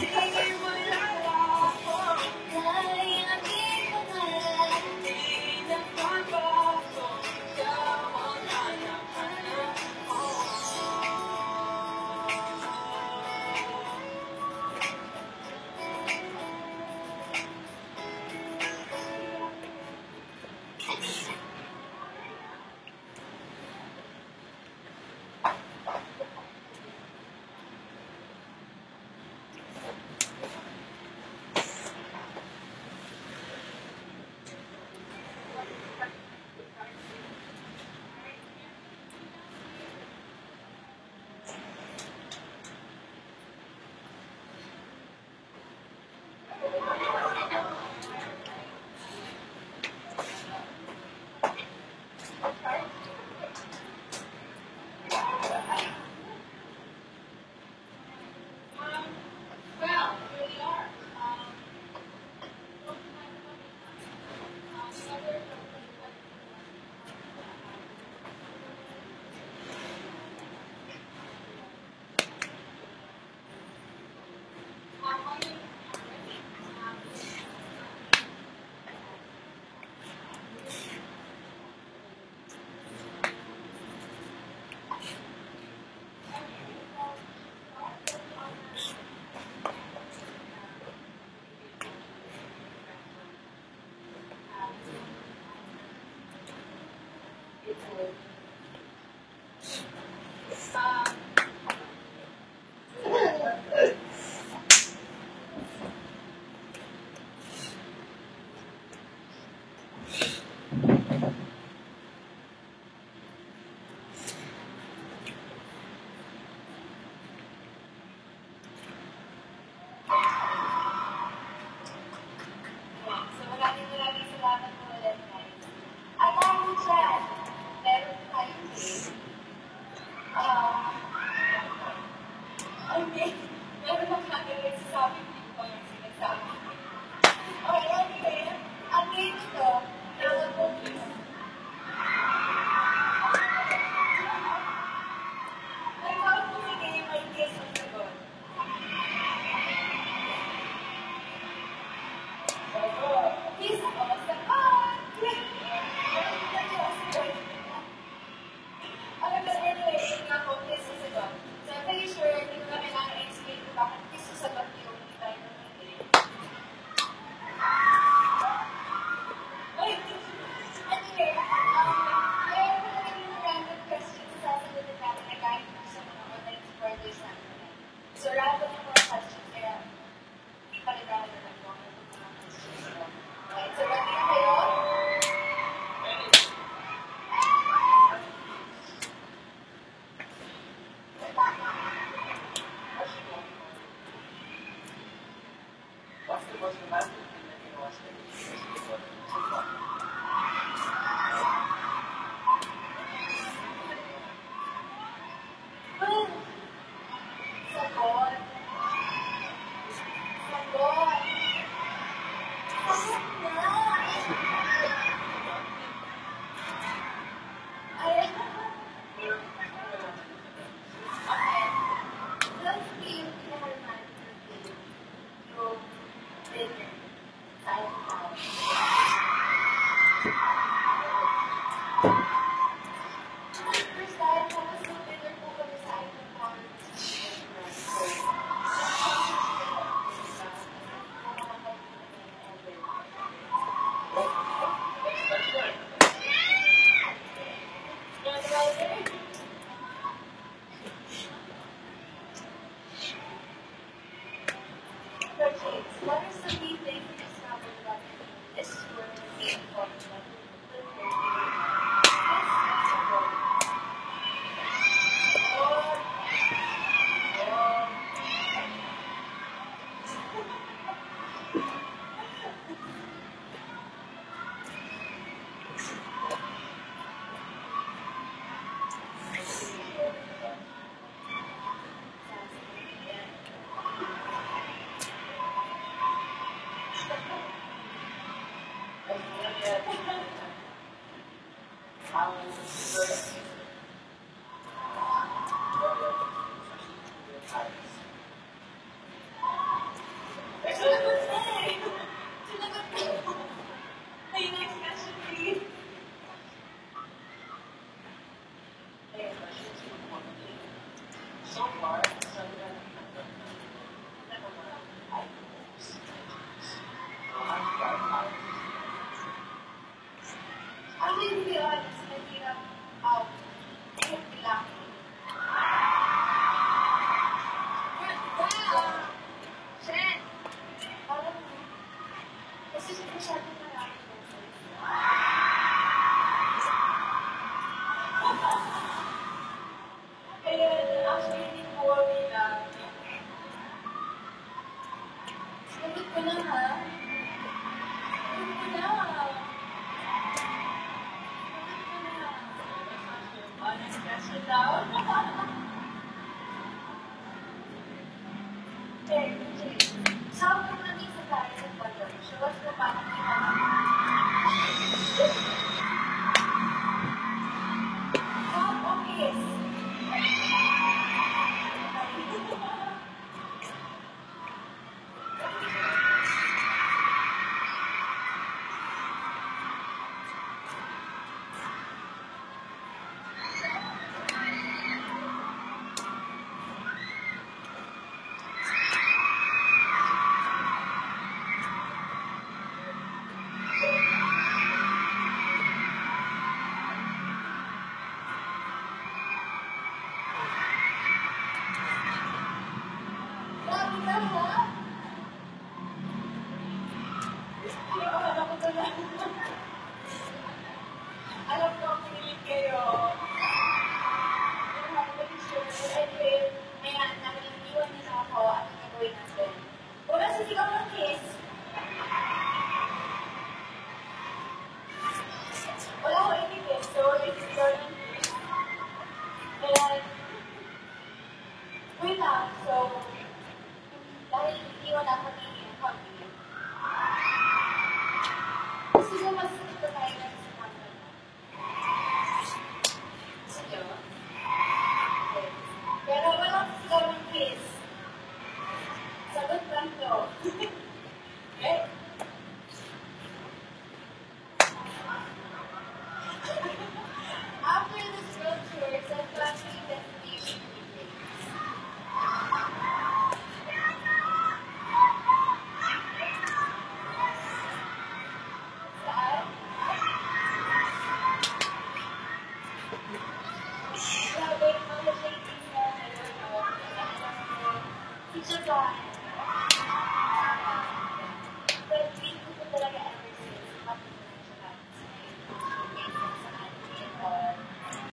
Di malala すいません。Thank you. Thank you.